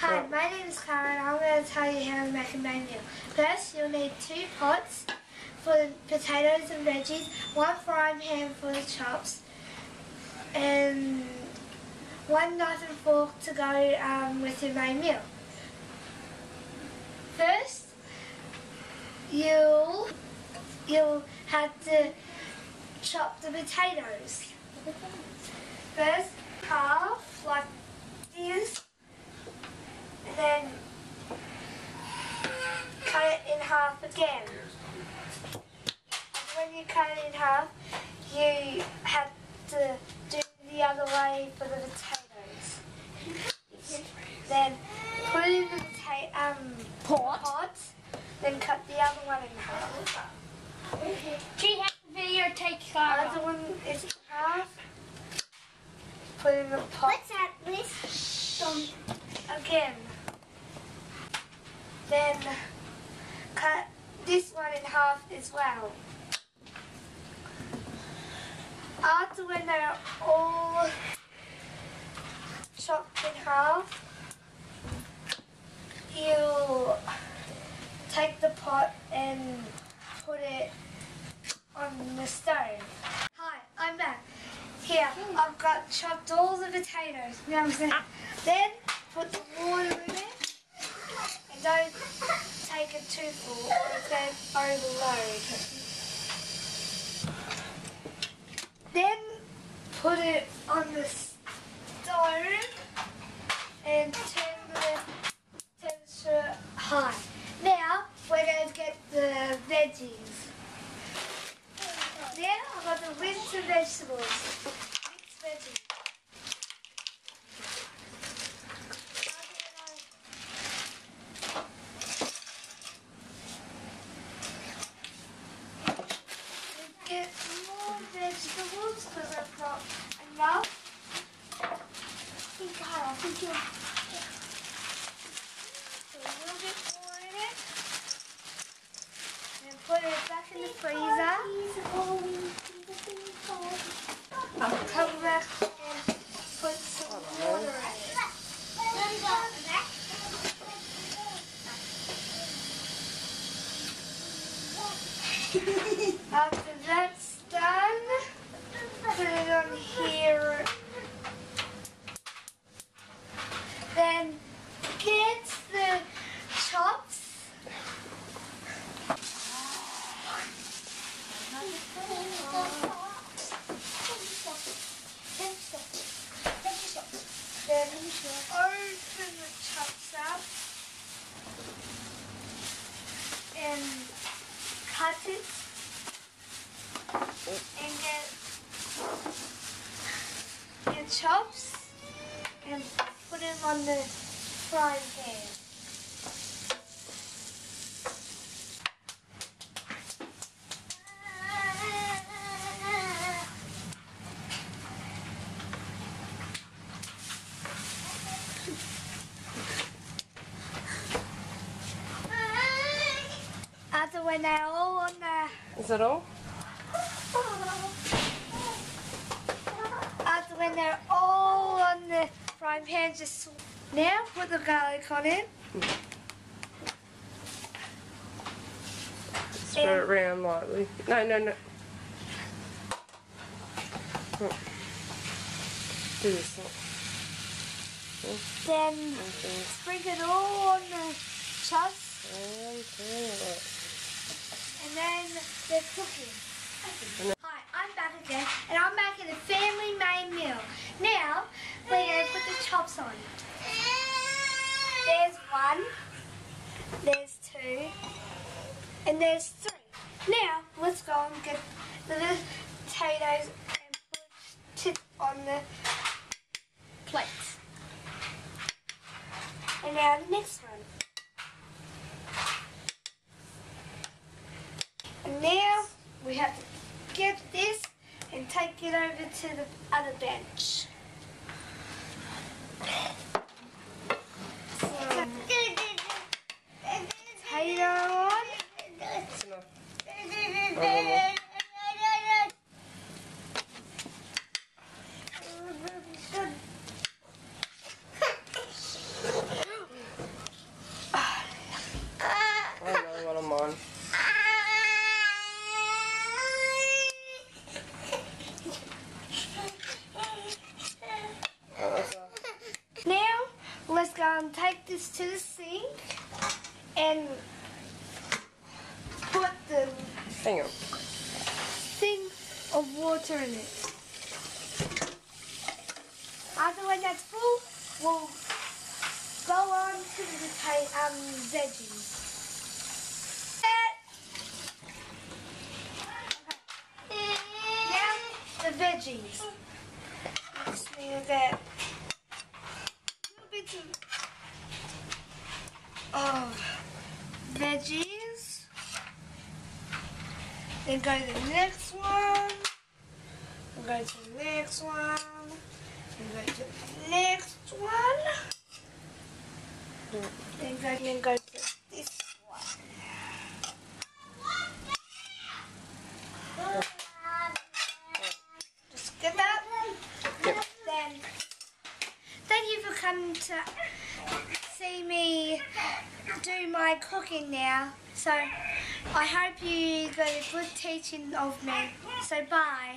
Hi, my name is Karen. I'm going to tell you how to make a main meal. First, you'll need two pots for the potatoes and veggies, one frying pan for the chops, and one knife and fork to go um, with your main meal. First, you'll you'll have to chop the potatoes. First, half like this, and then cut it in half again. And when you cut it in half, you have to do the other way for the potatoes. Then put it in the potato um, pot. pot, then cut the other one in half. She has to videotape The other one is in half. Put it in the pot. What's that, Liz? again. Then cut this one in half as well. After when they're all chopped in half, you take the pot and put it on the stove. Hi, I'm back. Here, I've got chopped all the potatoes. Now I'm gonna then put the water in it don't take it too full or to overload. Then put it on the stove and turn the temperature high. Now we're going to get the veggies. Now I've got the winter vegetables. Mixed veggies. Get more vegetables because I've got enough. I think I think you Put it. Put it back in the freezer. I'll come back and put some water in it. After that's done, put it on here. Then get the chops. Then open the chops up and cut it and get get chops and put them on the frying pan. After when they're all on the Is that all? after when they're all on the frying pan, just now put the garlic on it. Spread it around lightly. No, no, no. Oh. Do this. Then Okay. sprinkle it all on the chops, And and then they're cooking. Hi, I'm back again, and I'm making a family main meal. Now we're going to put the chops on. One, there's two, and there's three. Now let's go and get the potatoes and put it on the plate. And now the next one. And now we have to get this and take it over to the other bench. So, potato on. That's enough. Oh, no, no. And take this to the sink and put the Hang on. thing of water in it. After when that's full, we'll go on to the um, veggies. Now the veggies. Next thing is that of veggies. Then go to the next one. Then go to the next one. Then go to the next one. Then go, then go to this one. Just get that. Yep. Then coming to see me do my cooking now. So I hope you got a good teaching of me. So bye.